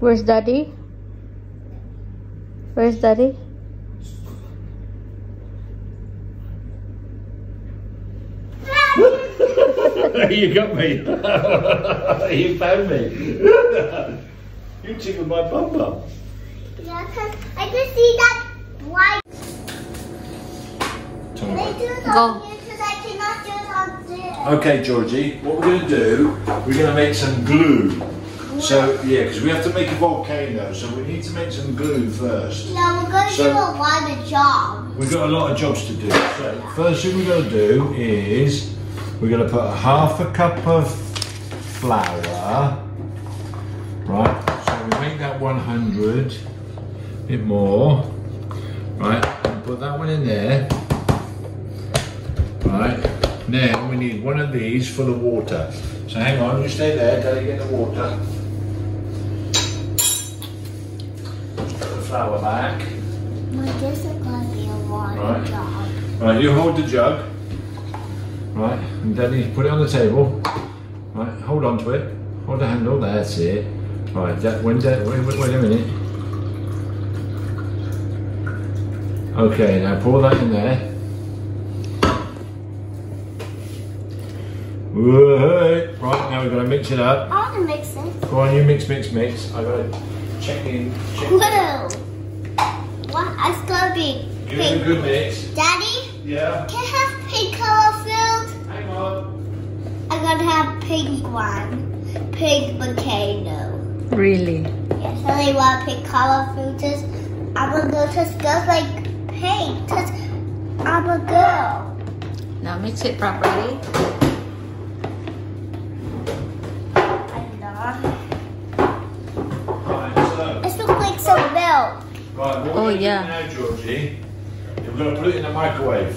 Where's daddy? Where's daddy? you got me. you found me. you tickled my bum bum. Yeah, because I can see that white. Tom. They do it Go. on because I cannot do it on there. Okay, Georgie, what we're going to do, we're going to make some glue. So, yeah, because we have to make a volcano, so we need to make some glue first. Yeah, we're going to So- do a lot of job. We've got a lot of jobs to do. So, first thing we're going to do is we're going to put a half a cup of flour, right? So we make that 100, a bit more, right? And put that one in there, right? Now we need one of these full of water. So hang on, you stay there till you get the water. Put the flour back. My this is going to be a Right. job. Right, you hold the jug. Right, and then you put it on the table. Right, hold on to it. Hold the handle, that's it. Right, that, when that, wait, wait, wait a minute. Okay, now pour that in there. Right, right, now we're going to mix it up. I want to mix it. Go on, you mix, mix, mix. i got to check in. Check Whoa. What? It's going to be Give it a good mix. Daddy, Yeah, can I have pink color food? hang on. I'm going to have pink one. Pink volcano. Really? Yes, I really want pink color food. Just, I'm going to go to school like pink. Just, I'm a girl. Now mix it properly. Right, what Oh, we're yeah. do now, Georgie, we're going to put it in the microwave.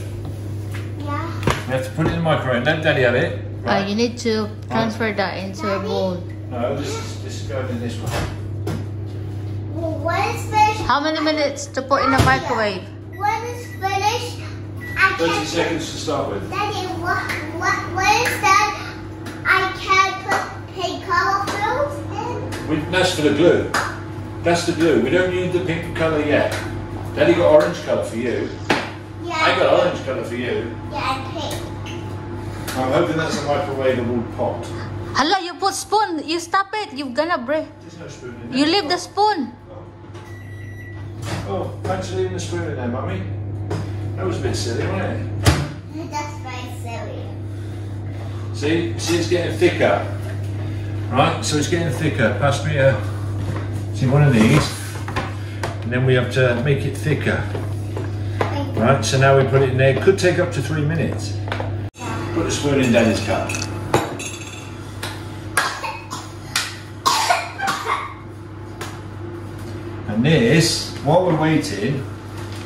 Yeah. We have to put it in the microwave. Let Daddy have it. Uh, you need to transfer that into a bowl. No, this is, this is going in this one. Well, when it's finished, How many minutes to put in the microwave? when it's finished, I 30 can. seconds to start with. Daddy, what, what, when it's done, I can't put pink color food in. We, that's for the glue. That's the glue. We don't need the pink colour yet. Daddy got orange colour for you. Yeah. I got orange colour for you. Yeah, pink. I'm hoping that's a microwavable pot. Hello, you put spoon. You stop it. You're gonna break. There's no spoon in there. You leave the spoon. Oh, thanks for leaving the spoon in there, Mummy. That was a bit silly, wasn't it? That's very silly. See, see, it's getting thicker. Right, so it's getting thicker. Pass me a, see, one of these, and then we have to make it thicker. Right, so now we put it in there. Could take up to three minutes. Put the spoon in Daddy's cup. And this, while we're waiting,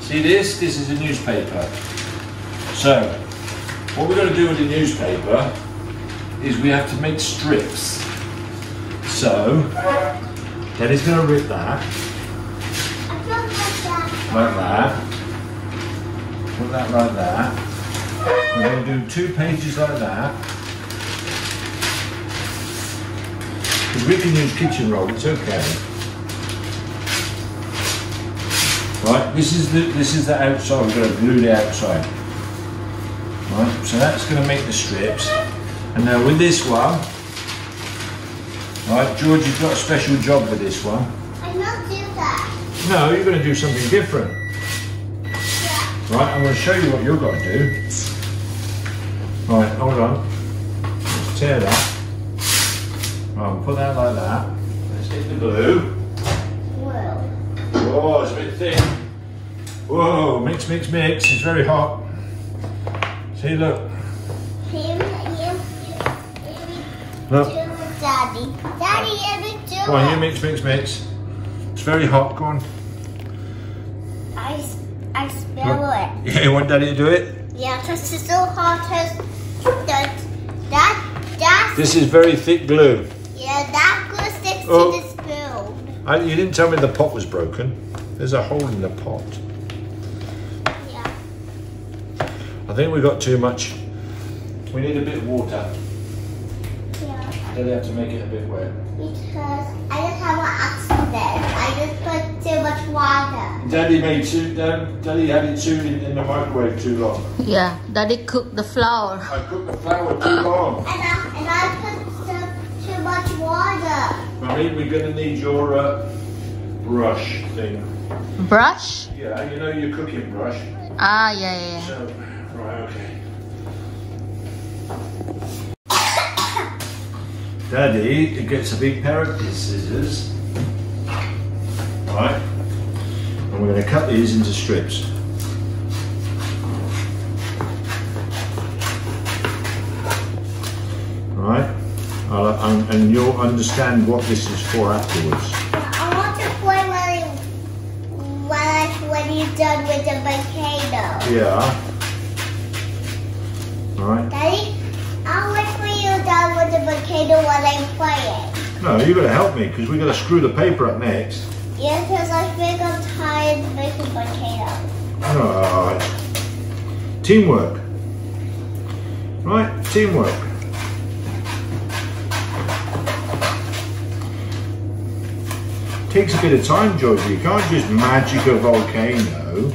see this? This is a newspaper. So, what we're going to do with the newspaper is we have to make strips. So, Daddy's going to rip that, like that. Put that like that. We're going to do two pages like that. We can use kitchen roll, it's okay. Right, this is the this is the outside, we're going to glue the outside. Right, so that's going to make the strips. And now with this one, right, George, you've got a special job with this one. I don't do that. No, you're going to do something different. Yeah. Right, I'm going to show you what you've got to do. Right, hold on. Let's tear that. Right, we'll put that like that. Let's get the glue. Well. Whoa, it's a bit thick. Whoa, mix, mix, mix. It's very hot. See, look. Look. Daddy. Daddy, let me do Go on, you mix, mix, mix. It's very hot. Go on. I, I smell it. Yeah, you want Daddy to do it? Yeah, because it's so hot as that, that, that, This is very thick glue. yeah, that glue sticks Oh. to the spoon. I, you didn't tell me the pot was broken. There's a hole in the pot. Yeah. I think we got too much. We need a bit of water. Yeah. Then we have to make it a bit wet. Because I just have an accident. I just put too much water. Daddy made too. Dad, Daddy had it too in, in the microwave too long. Yeah, Daddy cooked the flour. I cooked the flour too long. And I, and I put some, too much water. Mummy, we're gonna need your uh, brush thing. Brush? Yeah, you know your cooking brush. Ah, yeah, yeah, yeah. So, right, okay. Daddy gets a big pair of these scissors. Right. And we're going to cut these into strips. Right. I'll, and, and you'll understand what this is for afterwards. I want to play when, when, when you're done with the volcano. Yeah. Right. Daddy, I'll wait for you done with the volcano while I'm playing. No, you've got to help me because we've got to screw the paper up next. Yeah, because I think I'm tired of making volcano. Alright. Teamwork. Right, teamwork. Takes a bit of time, Georgie. You can't just magic a volcano.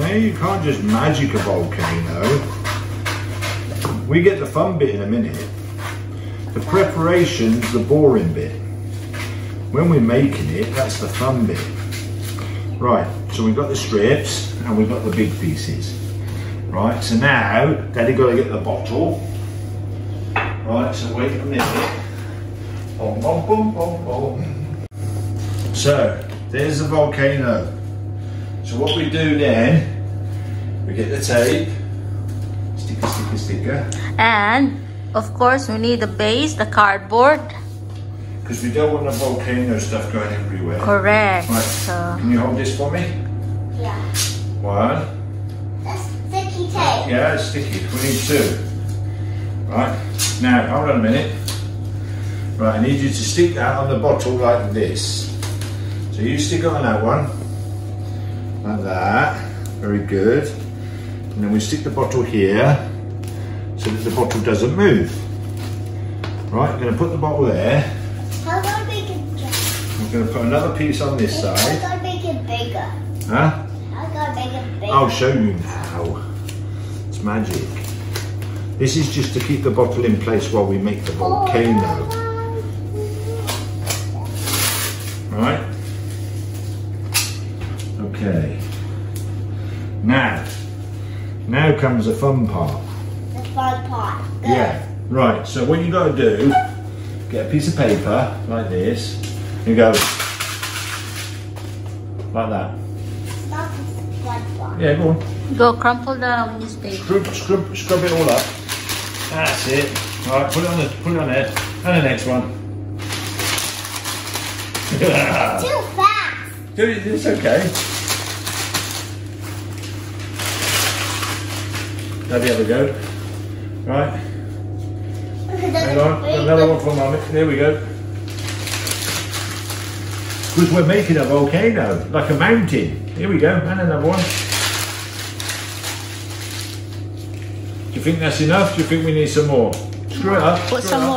Eh? You can't just magic a volcano. We get the fun bit in a minute. The preparation's the boring bit. When we're making it, that's the fun bit. Right, so we've got the strips and we've got the big pieces. Right, so now Daddy got to get the bottle. Right, so wait a minute. Boom, boom, boom, boom, boom. So there's the volcano. So what we do then, we get the tape, sticker, sticker, sticker, And, of course, we need the base, the cardboard. because we don't want the volcano stuff going everywhere. Correct. Right. So, Can you hold this for me? Yeah. One. That's sticky tape. Yeah, it's sticky. We need two. Right. Now, hold on a minute. Right, I need you to stick that on the bottle like this. So you stick it on that one. Like that. Very good. And then we stick the bottle here so that the bottle doesn't move. Right, I'm going to put the bottle there. How do I make it bigger? I'm going to put another piece on this How side. do I make it bigger? Huh? How do I make it bigger? I'll show you now. It's magic. This is just to keep the bottle in place while we make the volcano. Oh, right? Okay. Now, now comes the fun part. The fun part. Good. Yeah. Right. So what you got to do, get a piece of paper like this. You go like that. Not the fun part. Yeah, go on. go crumple the newspaper. Scrub, scrub, scrub it all up. That's it. Right, put it on the, put it on there. And the next one. Too fast. Dude, it's okay. Daddy, have a go. Right, hang on. Another one for mommy. There we go. Because we're making a volcano, like a mountain. Here we go, and another one. Do you think that's enough? Do you think we need some more? Screw it up. Put some up.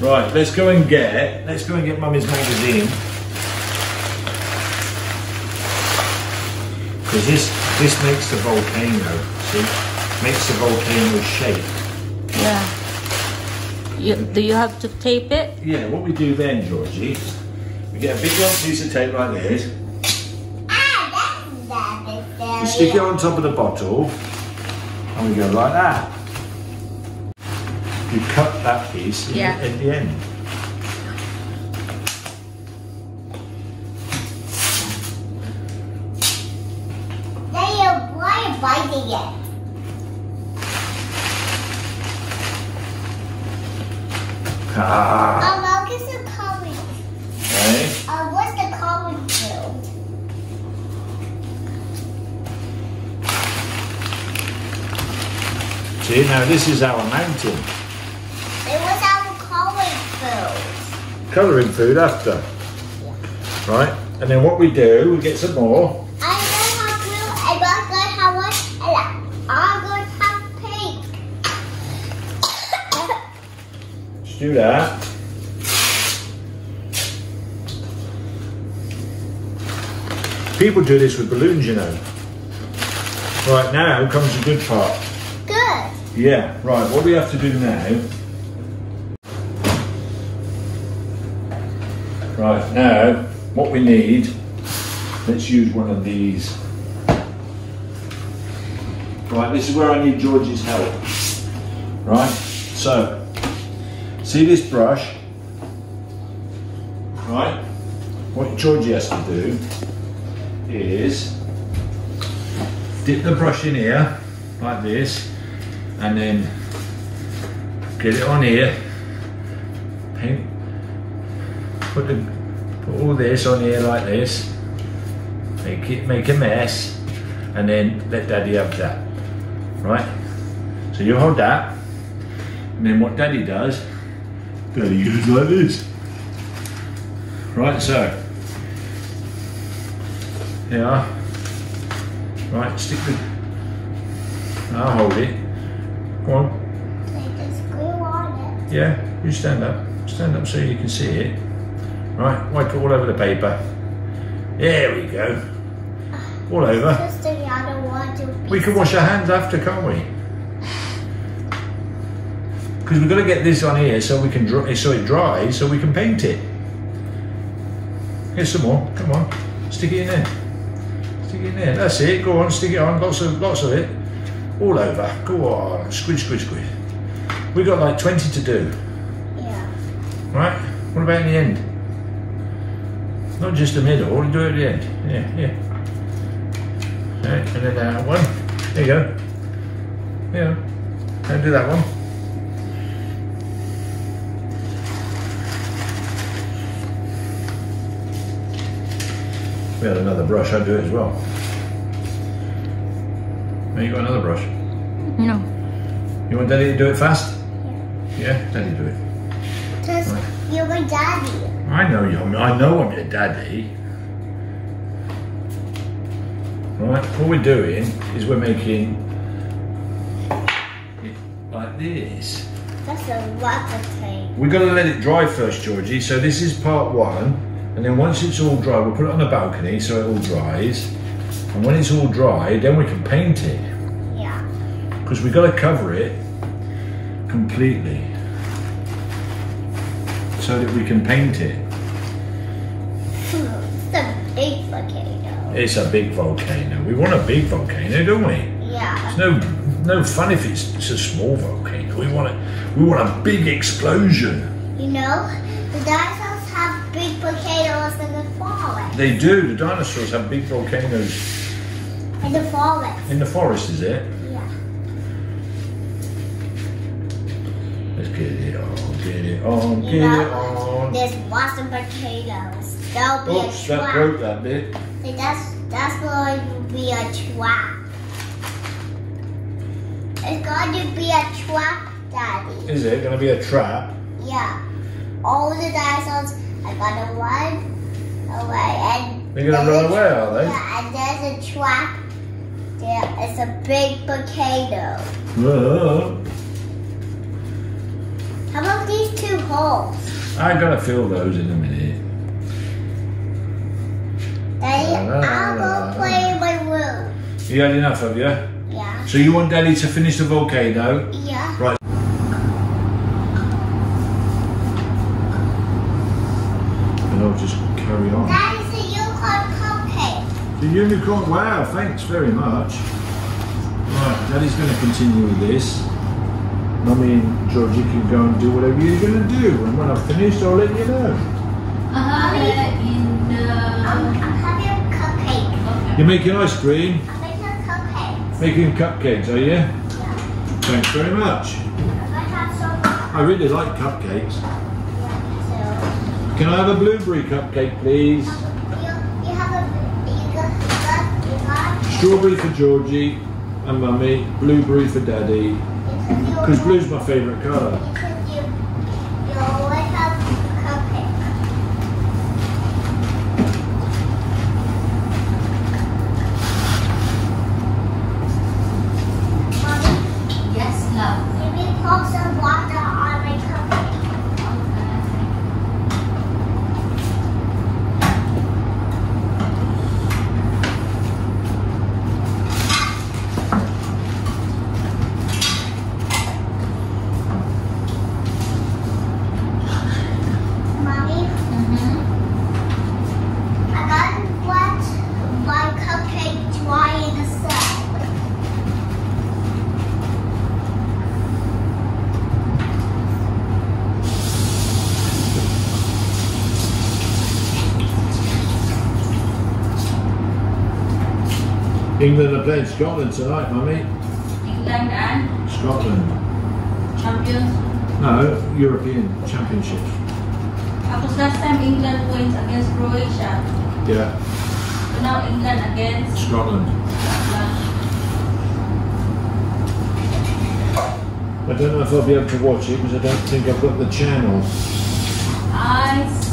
more. Right, let's go and get let's go and get Mummy's magazine. Because this this makes the volcano, see? Makes the volcano shake. Yeah. You, do you have to tape it? Yeah, what we do then, Georgie, we get a big long piece of tape like this, Ah, that's that is we stick it on top of the bottle, and we go like that. You cut that piece in- Yeah. at the end. Then you why are you? Ah, Um, I'll get some coloring. okay. Uh, what's the coloring field? See, now this is our mountain. It was our coloring field. colouring food after. Right? And then what we do, we get some more. Do that. People do this with balloons, you know. Right, now comes the good part. Good. Yeah, right, what we have to do now... Right, now, what we need, let's use one of these. Right, this is where I need George's help. Right, so see this brush? Right, what Georgie has to do is dip the brush in here, like this, and then get it on here. Paint. Put the put all this on here like this. Make it make a mess, and then let Daddy have that. Right. So you hold that, and then what Daddy does, Daddy goes like this. Right. So. Yeah. Right. Stick the. I'll hold it. Go on. Take the screw on it. Yeah, you stand up. Stand up so you can see it. Right, wipe it all over the paper. There we go. All over. Sister, I don't want to. be We can wash our hands after, can't we? Because we've got to get this on here so we can dry, eh, so it dries, so we can paint it. Here's some more. Come on, stick it in there. Stick it in there. That's it. Go on, stick it on. Lots of lots of it. All over. Go on. Squidge, squidge, squidge. We got like 20 to do. Yeah. Right? What about in the end? Not just the middle, we'll do it at the end. Yeah, yeah. Right, and then that one. There you go. Yeah. Now do that one. We had another brush, I'd do it as well. Now you got another brush. No. You want Daddy to do it fast? Yeah, yeah Daddy do it. Because you're my daddy. I know you. I know I'm your daddy. Right. What we're doing is we're making it like this. That's a lot of things. We're gonna let it dry first, Georgie. So this is part one, and then once it's all dry, we'll put it on the balcony so it all dries. And when it's all dry, then we can paint it Yeah. because we've got to cover it completely so that we can paint it. It's a big volcano. It's a big volcano. We want a big volcano, don't we? Yeah. It's no no fun if it's, it's a small volcano. We want it. We want a big explosion. You know, the dinosaurs have big volcanoes in the forest. They do. The dinosaurs have big volcanoes In the forest. in the forest. Is it? Yeah. Let's get it on. Get it on. You Get it on. there's lots of volcanoes. There'll be Oops, a that trap. broke that bit. See, that's that's going to be a trap. It's going to be a trap, Daddy. Is it going to be a trap? Yeah. All the dinosaurs are gotta run away and They're gonna run a- away, are they? Yeah, and there's a trap. There is a big volcano. Whoa. How about these two holes? I gotta fill those in a minute. Daddy, la, I'll go play in my room. You had enough of you? Yeah. So you want Daddy to finish the volcano? Yeah. Right. And I'll just carry on. That is a unicorn cupcake. The unicorn, wow, thanks very much. Right, Daddy's going to continue with this. Mummy and Georgie can go and do whatever you're going to do. And when I've finished, I'll let you know. Uh-huh. I'll let you I'm, know. I'm having a cupcake. You're making ice cream, I'm making a cupcake. making cupcakes, are you? Yeah. Thanks very much. I'm gonna have some. I really like cupcakes. Can I have a blueberry cupcake, please? You, you a. You. Strawberry for Georgie and Mummy, blueberry for Daddy. Because blue's my favourite colour. Because you, you always have cupcake. Mommy, Yes, love. give me pour some water on my cupcake. Okay. England are playing Scotland tonight, mummy. England and Scotland. champions. No, European Championships. Tapos last time England wins against Croatia. Yeah, So now England against Scotland. Scotland. I don't know if I'll be able to watch it because I don't think I've got the channel I.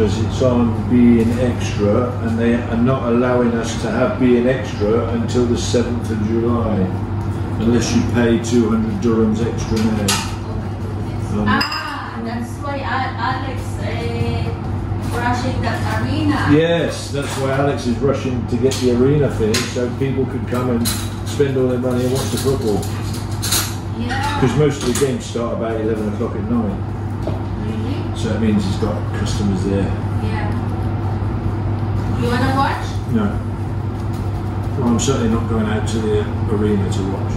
because it's on beIN extra and they are not allowing us to have beIN extra until the 7th of July unless you pay 200 dirhams extra now. Um, ah, that's why Alex uh, rushing that arena. Yes, that's why Alex is rushing to get the arena finished so people can come and spend all their money and watch the football. Yeah. Because most of the games start about 11 o'clock at night. Really? So it means he's got customers there. Yeah. You wanna watch? No. Well, I'm certainly not going out to the arena to watch.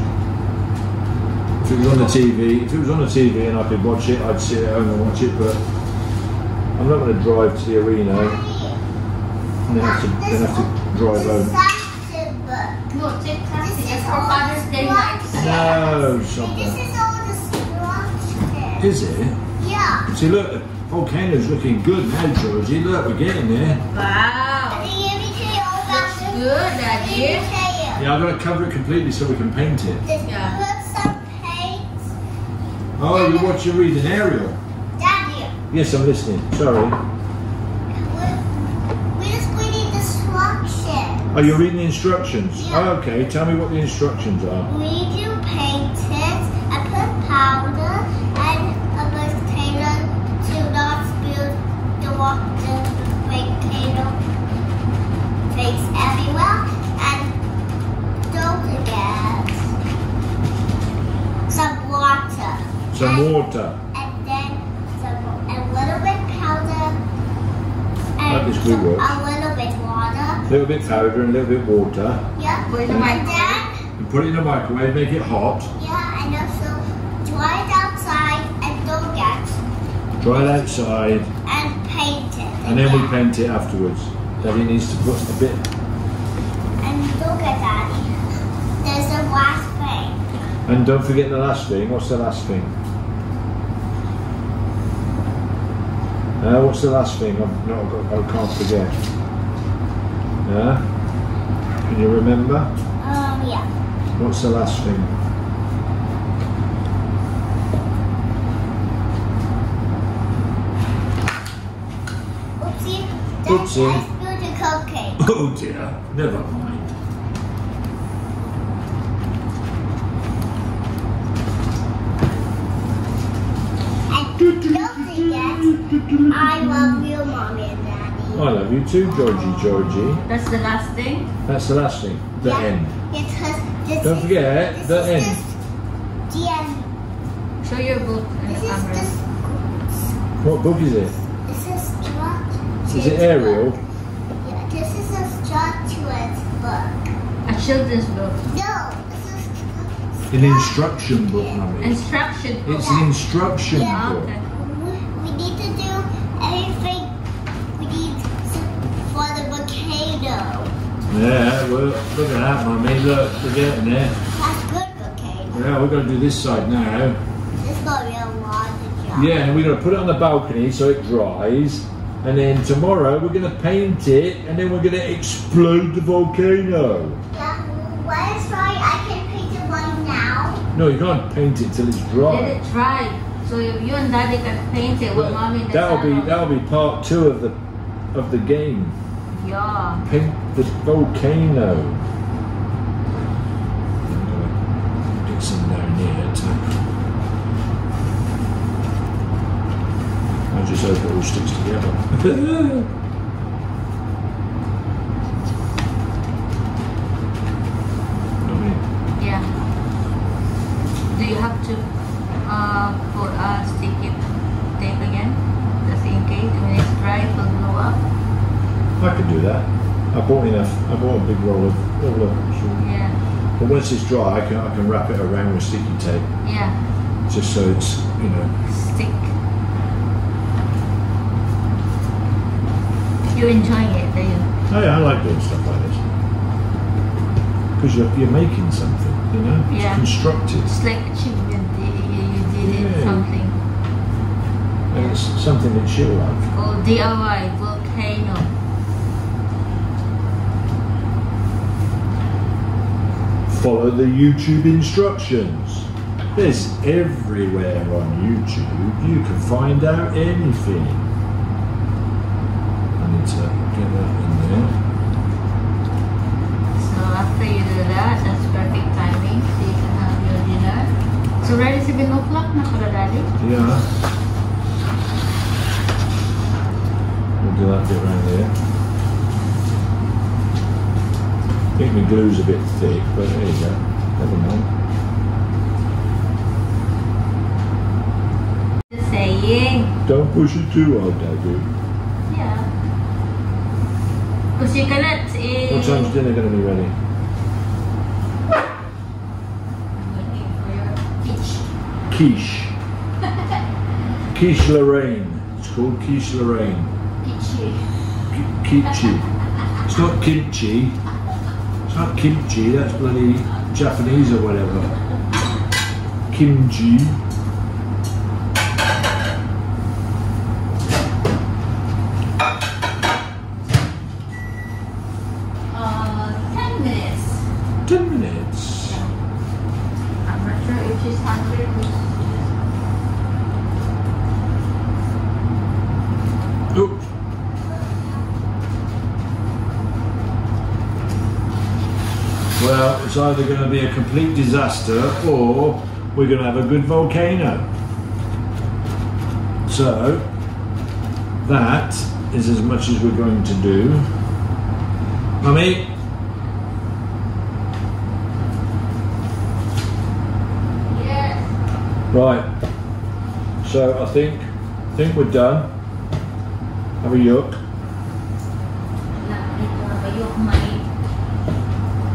If it was on the TV, if it was on the TV and I could watch it, I'd sit at home and watch it, but I'm not going to drive to the arena and then have to, then have to drive home. Instruction book. No, take taxi. It's for Father's Day night. No, This is all the instructions. Is it? Yeah. See, look, the volcano's looking good now, Georgie. Look, we're getting there. Wow. Let me tell you all about Looks it. good, Daddy. tell you. Yeah, I've got to cover it completely so we can paint it. Just Yeah. put some paint. Oh, you watch your reading Ariel? Daddy, Yes, I'm listening. Sorry. we, we just reading the instructions. Oh, you're reading the instructions? Yeah. Oh, okay, tell me what the instructions are. We Some and, water. And then some, a little bit powder. Like And this glue works. a little bit water. A little bit powder and a little bit water. Yeah. Put it in the And microwave. then And put it in the microwave, make it hot. Yeah, and also dry it outside and don't get Dry it outside. and paint it. And then we paint it afterwards. Daddy needs to put a bit. And look at Daddy. There's a last thing. And don't forget the last thing. What's the last thing? Uh, what's the last thing? I've not got, I can't forget. Yeah? Can you remember? Um, yeah. What's the last thing? Oopsie. Oopsie. I spilled the cupcake. Oh dear, never mind. I love you, Mommy and Daddy. I love you too, Georgie, Georgie. That's the last thing. That's the last thing. The Yeah. end. Because this Don't is- forget this the is end. just The end. Show your book in This the is camera. What book is it? This is structured. Is it Ariel? Yeah, this is a structured book. A children's book. No, this is An instruction book, mummy. Instruction book. It's an instruction Yeah. book. Okay. Yeah, well, look at that, mummy. Look, we're getting there. That's good volcano. Yeah, we're going to do this side now. This is gonna be a lot of job. Yeah, and we're going to put it on the balcony so it dries. And then tomorrow we're going to paint it and then we're going to explode the volcano. Yeah, when it's dry, I can paint it one now. No, you can't paint it till it's dry. Let it dry. So you you and daddy can paint it with mommy in the That'll be that'll be part two of the of the game. Yeah. Paint the volcano. Get some down here too. I just hope it all sticks together. But once it's dry, I can I can wrap it around with sticky tape, Yeah. just so it's you know. Stick. You're enjoying it, do you? Oh yeah, I like doing stuff like this. because you're, you're making something, you know? It's Yeah. constructed. It's like achievement. You, you, you did it Yeah. something. And it's something that she'll love. Called DIY volcano. Follow the YouTube instructions. There's everywhere on YouTube. You can find out anything. I need to get that in there. So after you do that, that's perfect timing. So you can have your dinner. It's already 7 o'clock na pala, Daddy. Yeah. We'll do that bit around there. I think my glue's a bit thick, but there you go. Never mind. Just saying. Don't push it too hard, Daddy. Yeah. Because you cannot eh, What time's dinner going to be ready? I'm waiting for your peach. Quiche. Quiche Lorraine. It's called quiche Lorraine. Peachy. Ki- Kimchi. It's not kimchi. It's not kimchi. That's bloody Japanese or whatever. Kimchi. Uh, 10 minutes. Ten minutes. I'm not sure if she's hungry. It's either going to be a complete disaster or we're going to have a good volcano. So, that is as much as we're going to do. Mummy? Yes. Right. So I think I think we're done. Have a yuck. Let me go my,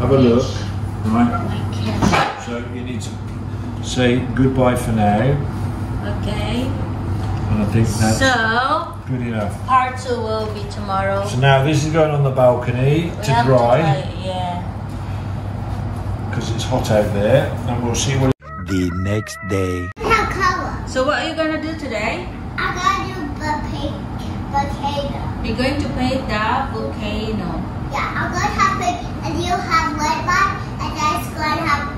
Have a look. Right. my cat. So you need to say goodbye for now. Okay. And I think that's So, good enough. part two will be tomorrow. So now this is going on the balcony We to have dry Yeah. because it's hot out there, and we'll see what. the next day. What color? So what are you gonna do today? I'm gonna do the volcano. You're going to paint the volcano. Yeah, I'm gonna have pink, and you have red one, and that's gonna have blue. Okay,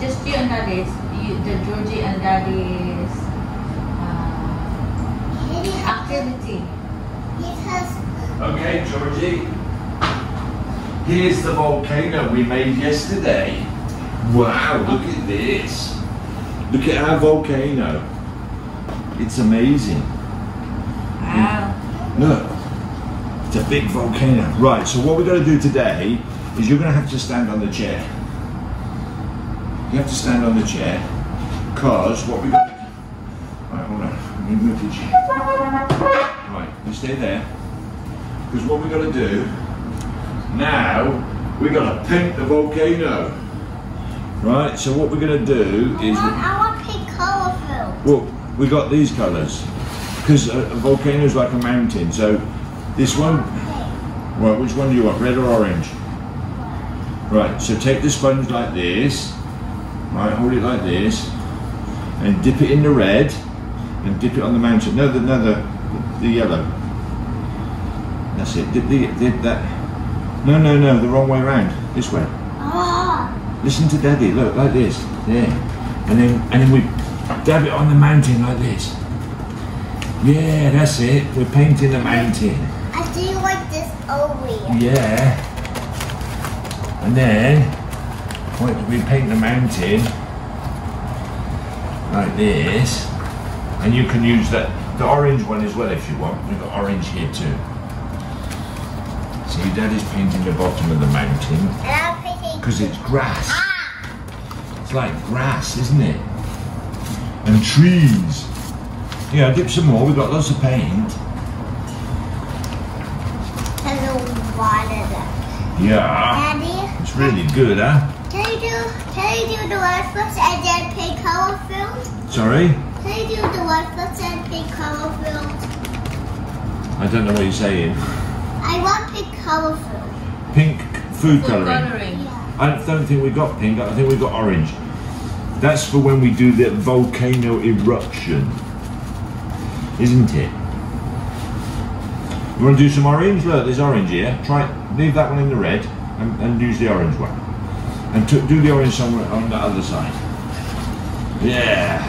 just you and Daddy's, you, the Georgie and Daddy's uh, Can you have the- activity. Okay, Georgie. Here's the volcano we made yesterday. Wow, look at this. Look at our volcano. It's amazing. Wow. Look, it's a big volcano. Right, so what we're going to do today is you're going to have to stand on the chair. You have to stand on the chair because what we're going to Right, hold on. Let me move the chair. Right, you stay there. Because what we're going to do now, we're going to paint the volcano. Right, so what we're going to do I is. want, I want pink colorful. Well, we got these colours because a, a volcano is like a mountain. So this one, well, which one do you want, red or orange? Right. So take the sponge like this. Right, hold it like this, and dip it in the red, and dip it on the mountain. No, the no, the, the yellow. That's it. Dip, the, dip that. No, no, no, the wrong way around. This way. Oh, Listen to Daddy. Look, like this. There. And then and then we dab it on the mountain like this. Yeah, that's it. We're painting the mountain. I do like this over here. Yeah. And then we we paint the mountain like this. And you can use that the orange one as well if you want. We've got orange here too. See, Daddy's painting the bottom of the mountain And I'm painting. because it's grass. It's like grass, isn't it? And trees. Yeah, dip some more. We've got lots of paint. Yeah. It's really good, huh? Can you do can you do the white first and then pink color filled? Sorry? Can you do the white first and pink color filled? I don't know what you're saying. I want pink color filled. Pink Food Food colouring. coloring. Yeah. I don't think we got pink. I think we got orange. That's for when we do the volcano eruption, isn't it? You want to do some orange? Look, there's orange here. Try leave that one in the red and, and use the orange one, and to, do the orange somewhere on the other side. Yeah,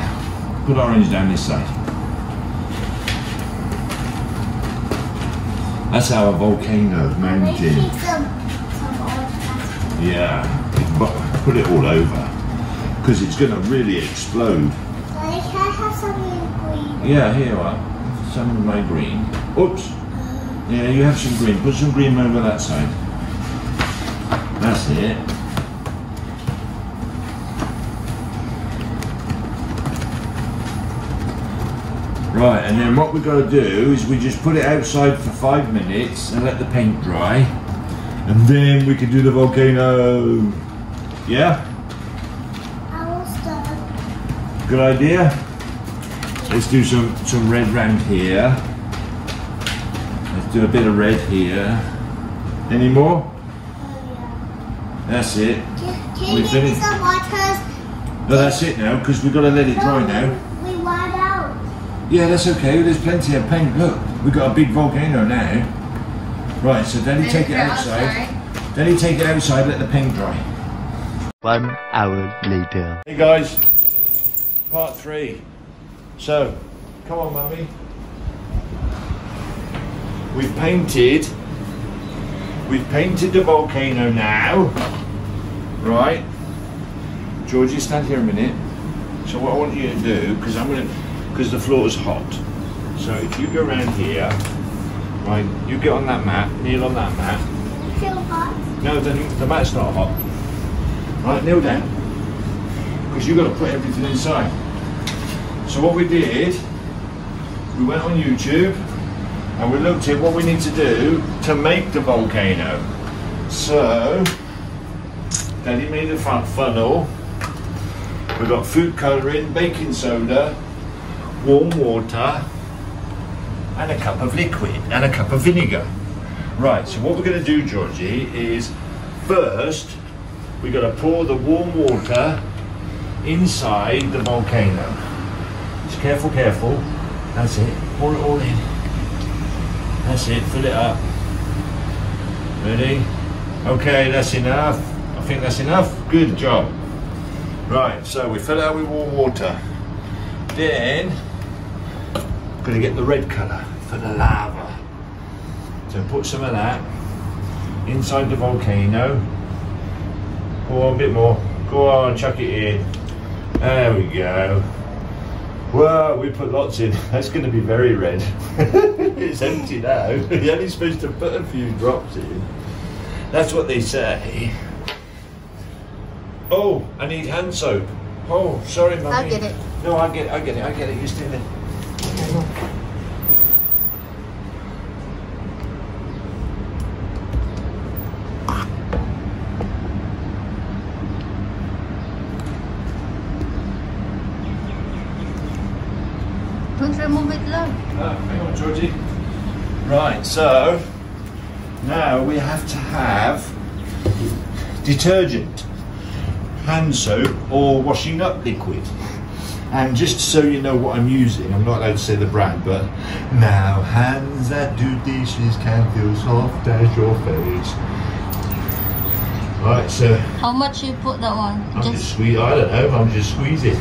put orange down this side. That's our volcano mountain. Yeah, but put it all over because it's going to really explode. Can I have some green? Yeah, here you are. Some of my green. Oops. Yeah, you have some green. Put some green over that side. That's it. Right, and then what we've got to do is we just put it outside for five minutes and let the paint dry. And then we can do the volcano. Yeah? I will start. Good idea. Let's do some, some red round here. Let's do a bit of red here. Any more? Oh, yeah. That's it. Can, can We you give me finished. some waters? No, that's it now, because we've got to let it dry now. We wired out. Yeah, that's okay. There's plenty of paint. Look, we've got a big volcano now. Right, so Daddy Then take it go outside. Daddy take it outside, let the paint dry. One hour later. Hey guys, part three. So, come on, mummy. We've painted. We've painted the volcano now. Right. Georgie, stand here a minute. So what I want you to do, because I'm gonna, because the floor is hot. So if you go around here, right, you get on that mat, kneel on that mat. Feel hot? No, the, the mat's not hot. Right, kneel down. Because you've got to put everything inside. So what we did, we went on YouTube and we looked at what we need to do to make the volcano. So, Daddy made a fun funnel. We've got food colouring, baking soda, warm water, and a cup of liquid, and a cup of vinegar. Right, so what we're going to do, Georgie, is first we're going to pour the warm water inside the volcano. Just careful, careful. That's it. Pour it all in. That's it. Fill it up. Ready? Okay, that's enough. I think that's enough. Good job. Right, so we fill it up with warm water. Then, going to get the red colour for the lava. So put some of that inside the volcano. Go on, a bit more. Go on, chuck it in. There we go. Well, we put lots in. That's going to be very red. it's empty now. You're only supposed to put a few drops in. That's what they say. Oh, I need hand soap. Oh, sorry, mummy. I'll get it. No, I get it. I get it. I get it. You stay there. Okay, look. Don't remove it, love. Oh, hang on, Georgie. Right, so now we have to have detergent, hand soap, or washing up liquid. And just so you know what I'm using, I'm not allowed to say the brand, but now hands that do dishes can feel soft as your face. Right, so How much you put that one? I'm just squeeze. I don't know. I'm just squeezing.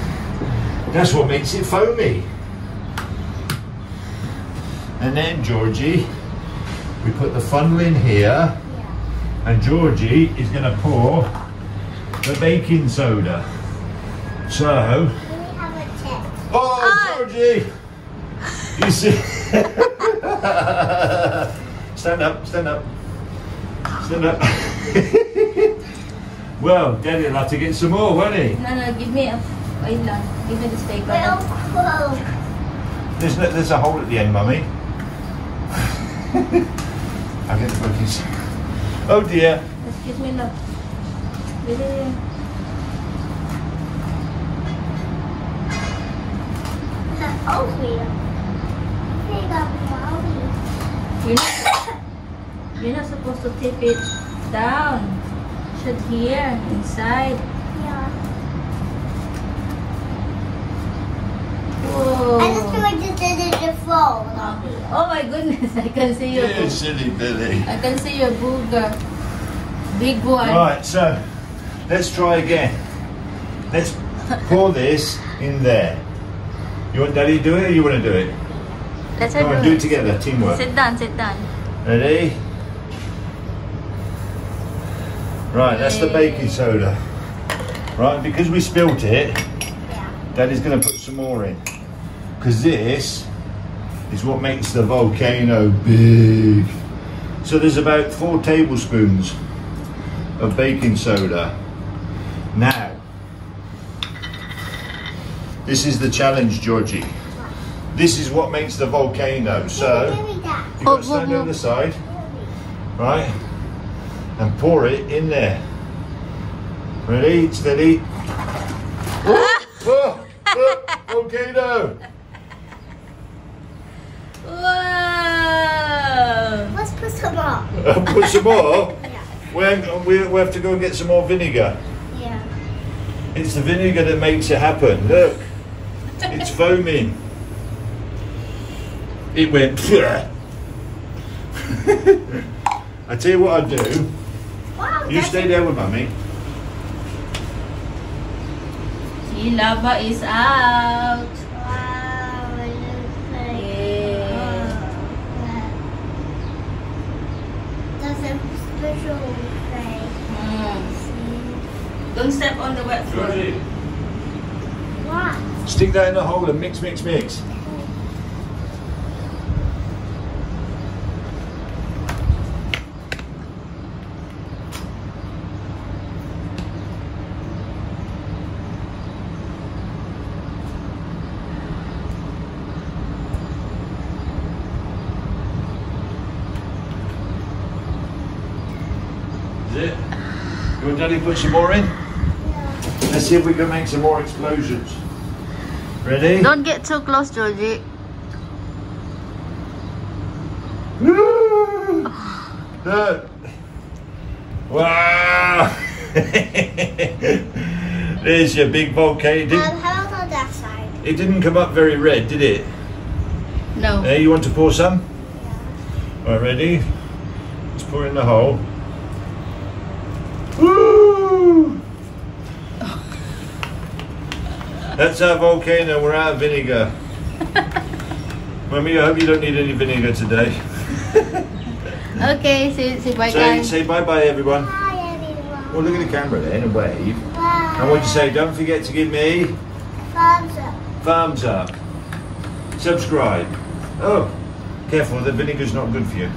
That's what makes it foamy. And then Georgie, we put the funnel in here, and Georgie is going to pour the baking soda. So, Let me have a test. oh Ah. Georgie, you see? stand up, stand up, stand up. well, Daddy'll have to get some more, won't he? No, no, give me a. Wait lang. Give me this paper. Well, whoa. There's, there's a hole at the end, mummy. I'll get the cookies. Oh dear. Excuse me, love. Really? The oatmeal. Hey, got me You're not, you're not supposed to tip it down. should here, inside. Whoa. I just feel like this is the phone. Oh my goodness, I can see your You silly Billy. I can see your booger. Uh, big boy. Right, so let's try again. Let's pour this in there. You want Daddy to do it or you want to do it? Let's Come on, do it together, teamwork. Sit down, sit down. Ready? Right, that's the baking soda. Right, because we spilt it, Yeah. Daddy's going to put some more in. Because this is what makes the volcano big. So there's about four tablespoons of baking soda. Now, this is the challenge, Georgie. This is what makes the volcano. So, Give me that. you've got to oh, stand on the side, right? And pour it in there. Ready? Steady. Whoa, whoa, whoa, volcano! Whoa! Let's put some more. Put some more. Yeah. We, hang- we, we have to go and get some more vinegar. Yeah. It's the vinegar that makes it happen. Look, it's foaming. It went. I tell you what I'll do. Wow. You stay there with mummy. See, lava is out. Mm. Don't step on the wet floor. What? Stick that in the hole and mix, mix, mix. Is it? You want Daddy to put some more in? Let's see if we can make some more explosions. Ready? Don't get too close, Georgie. Look. Wow! There's your big volcano. It Um, didn't, how about that side? it didn't come up very red, did it? No. Hey, you want to pour some? Yeah. Alright, ready? Let's pour in the hole. That's our volcano. We're out of vinegar. Mummy, I hope you don't need any vinegar today. Okay, say, say bye, Say, guys. say bye bye, everyone. Hi, everyone. Well, look at the camera there and wave. Bye. And what you say? Don't forget to give me Thumbs up. thumbs up. Subscribe. Oh, careful, the vinegar's not good for you.